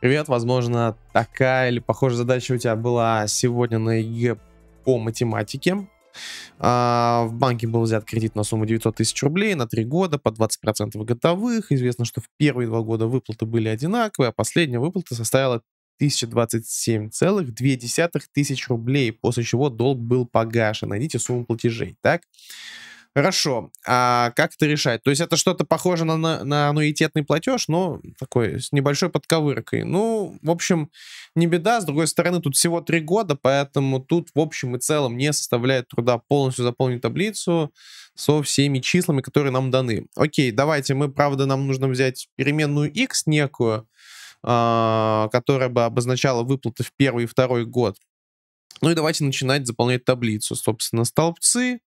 Привет, возможно, такая или похожая задача у тебя была сегодня на ЕГЭ по математике. А, в банке был взят кредит на сумму 900 тысяч рублей на 3 года по 20% годовых. Известно, что в первые два года выплаты были одинаковые, а последняя выплата составила 1027,2 тысяч рублей, после чего долг был погашен. Найдите сумму платежей, так? Хорошо. А как это решать? То есть это что-то похоже на, на, на аннуитетный платеж, но такой с небольшой подковыркой. Ну, в общем, не беда. С другой стороны, тут всего три года, поэтому тут в общем и целом не составляет труда полностью заполнить таблицу со всеми числами, которые нам даны. Окей, давайте мы, правда, нам нужно взять переменную x некую, э, которая бы обозначала выплаты в первый и второй год. Ну и давайте начинать заполнять таблицу. Собственно, столбцы,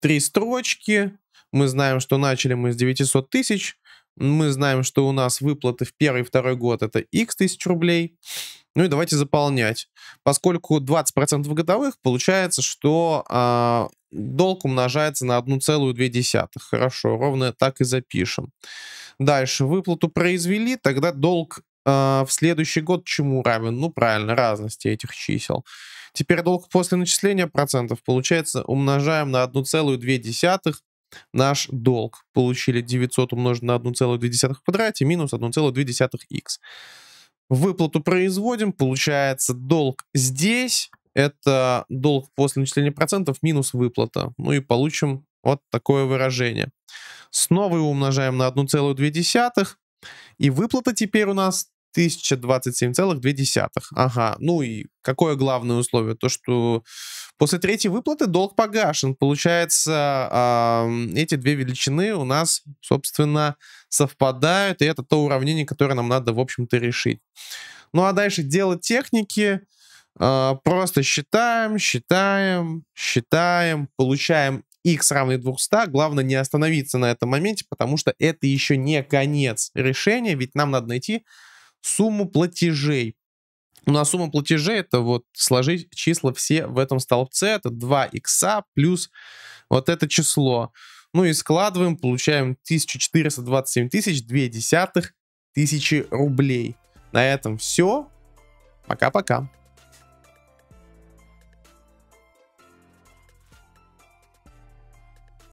три строчки. Мы знаем, что начали мы с 900 тысяч. Мы знаем, что у нас выплаты в первый и второй год это x тысяч рублей. Ну и давайте заполнять. Поскольку 20% годовых, получается, что э, долг умножается на 1,2. Хорошо, ровно так и запишем. Дальше, выплату произвели, тогда долг в следующий год чему равен? Ну, правильно, разности этих чисел. Теперь долг после начисления процентов, получается, умножаем на 1,2 наш долг. Получили 900 умножить на 1,2 в квадрате минус 1,2х. Выплату производим, получается долг здесь, это долг после начисления процентов минус выплата. Ну и получим вот такое выражение. Снова его умножаем на 1,2. И выплата теперь у нас 1027,2. Ага, ну и какое главное условие? То, что после третьей выплаты долг погашен. Получается, эти две величины у нас, собственно, совпадают, и это то уравнение, которое нам надо, в общем-то, решить. Ну а дальше дело техники. Э, просто считаем, считаем, считаем, получаем x равный 200. Главное не остановиться на этом моменте, потому что это еще не конец решения, ведь нам надо найти сумму платежей. У нас сумма платежей это вот сложить числа все в этом столбце. Это 2 икса плюс вот это число. Ну и складываем, получаем 1427 тысяч 2 десятых тысячи рублей. На этом все. Пока-пока.